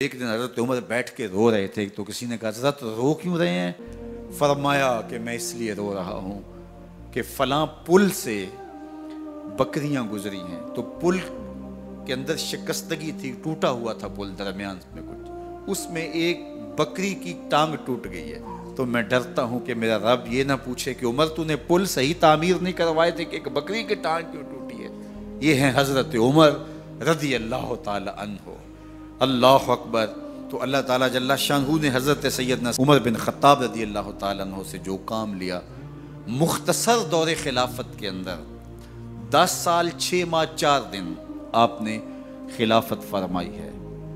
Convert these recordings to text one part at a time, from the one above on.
ایک دن حضرت عمر بیٹھ کے رو رہے تھے تو کسی نے کہا، حضرت رو کیوں رہے ہیں؟ فرمایا کہ میں اس لیے رو رہا ہوں کہ فلاں پل سے بکریاں گزری ہیں۔ تو پل کے اندر شکستگی تھی، ٹوٹا ہوا تھا پل درمیان میں کچھ۔ اس میں ایک بکری کی ٹانگ ٹوٹ گئی ہے۔ تو میں ڈرتا ہوں کہ میرا رب یہ نہ پوچھے کہ عمر، تو نے پل صحیح تعمیر نہیں کروائے تھے کہ ایک بکری کی ٹانگ کیوں ٹوٹی ہے؟ یہ ہیں حضرت عمر رضی اللہ تعالی عنہ۔ اللہ اکبر۔ تو اللہ تعالیٰ جل شاہ نے حضرت سیدنا عمر بن خطاب رضی اللہ تعالیٰ عنہ سے جو کام لیا، مختصر دور خلافت کے اندر دس سال، چھ ماہ، چار دن آپ نے خلافت فرمائی ہے۔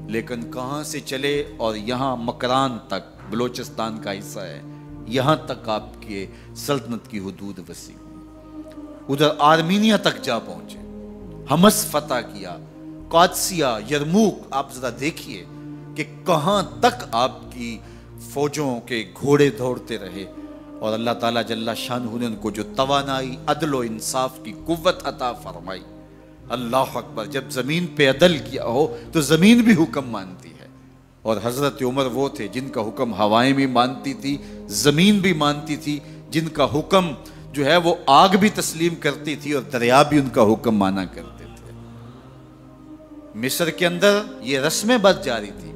لیکن کہاں سے چلے اور یہاں مکران تک، بلوچستان کا حصہ ہے، یہاں تک آپ کے سلطنت کی حدود وسیع ہوئی۔ ادھر آرمینیا تک جا پہنچے، ہمس فتح کیا قادسیہ یرموک، آپ ذرا دیکھیے کہ کہاں تک آپ کی فوجوں کے گھوڑے دوڑتے رہے۔ اور اللہ تعالیٰ جل شاہ نے ان کو جو توانائی، عدل و انصاف کی قوت عطا فرمائی۔ اللہ اکبر، جب زمین پہ عدل کیا ہو تو زمین بھی حکم مانتی ہے۔ اور حضرت عمر وہ تھے جن کا حکم ہوائیں بھی مانتی تھی، زمین بھی مانتی تھی، جن کا حکم جو ہے وہ آگ بھی تسلیم کرتی تھی اور دریا بھی ان کا حکم مانا کرتے تھے مصر کے اندر یہ رسمیں بد جاری تھی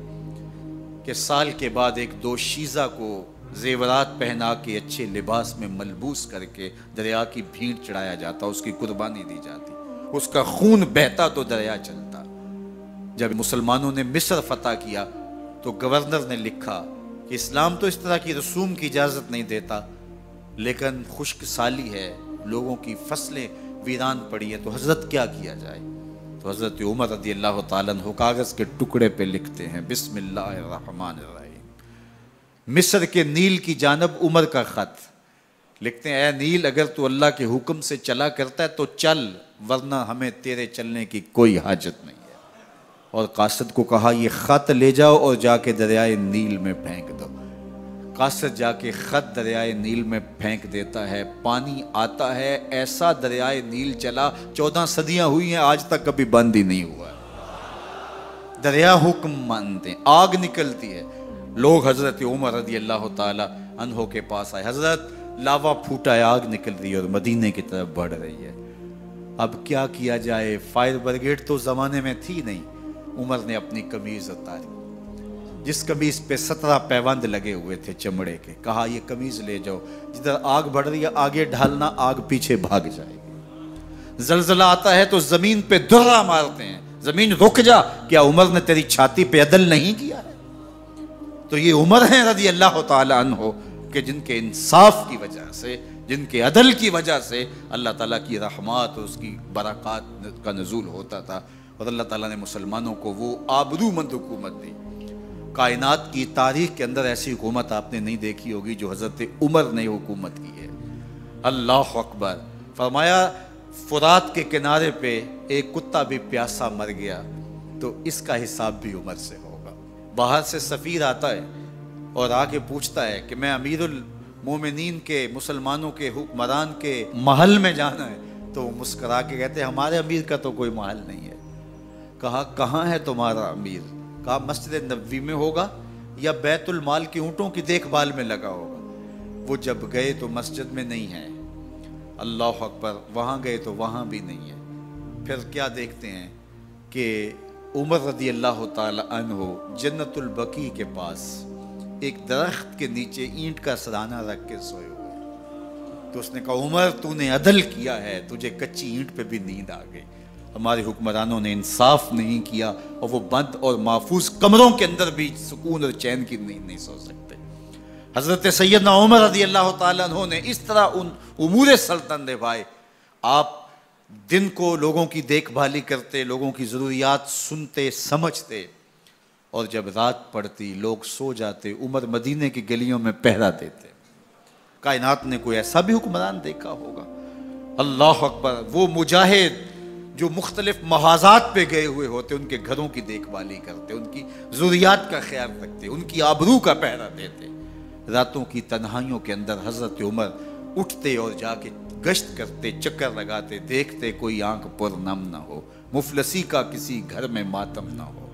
کہ سال کے بعد ایک دو شیزہ کو زیورات پہنا کے اچھے لباس میں ملبوس کر کے دریا کی بھیڑ چڑھایا جاتا، اس کی قربانی دی جاتی۔ اس کا خون بہتا تو دریا چلتا۔ جب مسلمانوں نے مصر فتح کیا تو گورنر نے لکھا کہ اسلام تو اس طرح کی رسوم کی اجازت نہیں دیتا، لیکن خشک سالی ہے، لوگوں کی فصلیں ویران پڑی ہیں، تو حضرت کیا کیا جائے؟ تو حضرت عمر رضی اللہ تعالیٰ عنہ کاغذ کے ٹکڑے پہ لکھتے ہیں، بسم اللہ الرحمن الرحیم۔ مصر کے نیل کی جانب عمر کا خط۔ لکھتے ہیں، اے نیل، اگر تو اللہ کے حکم سے چلا کرتا ہے تو چل، ورنہ ہمیں تیرے چلنے کی کوئی حاجت نہیں ہے۔ اور قاصد کو کہا، یہ خط لے جاؤ اور جا کے دریائے نیل میں پھینک دو۔ قاصد جا کے خط دریائے نیل میں پھینک دیتا ہے، پانی آتا ہے، ایسا دریائے نیل چلا، چودہ صدیاں ہوئی ہیں، آج تک کبھی بند ہی نہیں ہوا۔ دریا حکم مانتے، آگ نکلتی ہے۔ لوگ حضرت عمر رضی اللہ تعالی عنہ کے پاس آئے۔ حضرت، لاوا پھوٹا ہے، آگ نکل رہی ہے اور مدینے کی طرف بڑھ رہی ہے۔ اب کیا کیا جائے؟ فائر برگیڈ تو زمانے میں تھی نہیں۔ عمر نے اپنی کمیز اتاری۔ جس کمیز پہ سترہ پیوند لگے ہوئے تھے چمڑے کے، کہا، یہ کمیز لے جاؤ، جدھر آگ بڑھ رہی ہے، آگے ڈھالنا، آگ پیچھے بھاگ جائے گی۔ زلزلہ آتا ہے تو زمین پہ دہرا مارتے ہیں۔ زمین رک جا، کیا عمر نے تیری چھاتی پہ عدل نہیں کیا ہے؟ تو یہ عمر ہیں رضی اللہ تعالیٰ عنہ، کہ جن کے انصاف کی وجہ سے، جن کے عدل کی وجہ سے اللہ تعالیٰ کی رحمات اور اس کی برکات کا نزول ہوتا تھا۔ اور اللہ تعالیٰ نے مسلمانوں کو وہ آبرو مند حکومت دی۔ کائنات کی تاریخ کے اندر ایسی حکومت آپ نے نہیں دیکھی ہوگی جو حضرت عمر نے حکومت کی ہے۔ اللہ اکبر۔ فرمایا، فرات کے کنارے پہ ایک کتا بھی پیاسا مر گیا، تو اس کا حساب بھی عمر سے ہوگا۔ باہر سے سفیر آتا ہے اور آ کے پوچھتا ہے کہ میں امیر المومنین کے، مسلمانوں کے، حکمران کے محل میں جانا ہے۔ تو وہ مسکرا کے کہتے ہیں، ہمارے امیر کا تو کوئی محل نہیں ہے۔ کہا، کہاں ہے تمہارا امیر؟ کہا مسجد نبوی میں ہوگا یا بیت المال کی اونٹوں کی دیکھ بھال میں لگا ہوگا۔ وہ جب گئے تو مسجد میں نہیں ہے۔ اللہ اکبر، وہاں گئے تو وہاں بھی نہیں ہے۔ پھر کیا دیکھتے ہیں کہ عمر رضی اللہ تعالی عنہ جنت البقی کے پاس ایک درخت کے نیچے اینٹ کا سرانہ رکھ کے سوئے ہوئے۔ تو اس نے کہا، عمر، تو نے عدل کیا ہے، تجھے کچی اینٹ پہ بھی نیند آ گئی۔ ہمارے حکمرانوں نے انصاف نہیں کیا اور وہ بند اور محفوظ کمروں کے اندر بھی سکون اور چین کی نیند نہیں سو سکتے۔ حضرت سیدنا عمر رضی اللہ تعالیٰ عنہ نے اس طرح ان امور سلطن نبھائے۔ آپ دن کو لوگوں کی دیکھ بھالی کرتے، لوگوں کی ضروریات سنتے، سمجھتے۔ اور جب رات پڑتی، لوگ سو جاتے، عمر مدینے کی گلیوں میں پہرا دیتے۔ کائنات نے کوئی ایسا بھی حکمران دیکھا ہوگا۔ اللہ اکبر، وہ مجاہد۔ جو مختلف محاذات پہ گئے ہوئے ہوتے ان کے گھروں کی دیکھ بھالی کرتے، ان کی ضروریات کا خیال رکھتے، ان کی آبرو کا پہرا دیتے۔ راتوں کی تنہائیوں کے اندر حضرت عمر اٹھتے اور جا کے گشت کرتے، چکر لگاتے، دیکھتے کوئی آنکھ پر نم نہ ہو، مفلسی کا کسی گھر میں ماتم نہ ہو۔